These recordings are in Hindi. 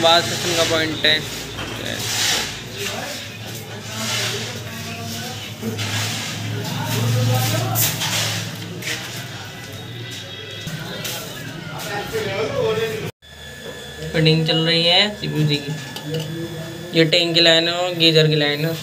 बाद सेशन का पॉइंट है। चल रही है सीपीयू की। ये टैंक की लाइन है और गीजर की लाइन है।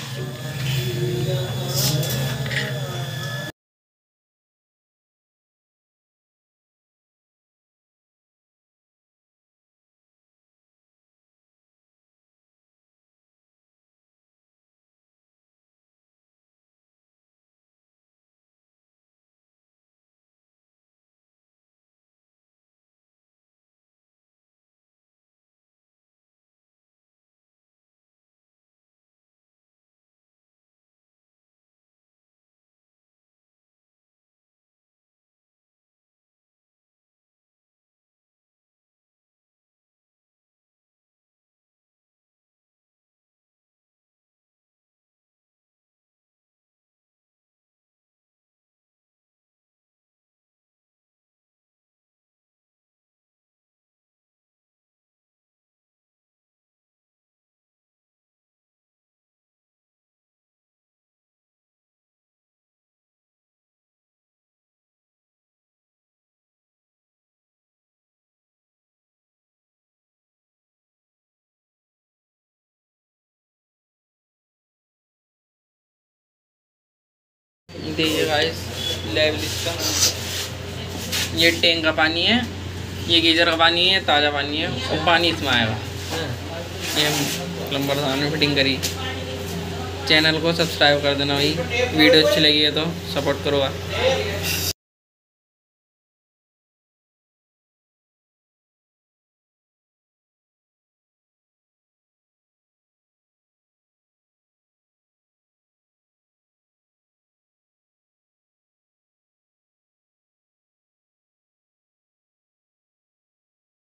ये टैंक का पानी है, ये गीजर का पानी है, ताज़ा पानी है, और पानी इसमें आएगा ये प्लम्बर साहब ने फिटिंग करी। चैनल को सब्सक्राइब कर देना भाई। वीडियो अच्छी लगी है तो सपोर्ट करो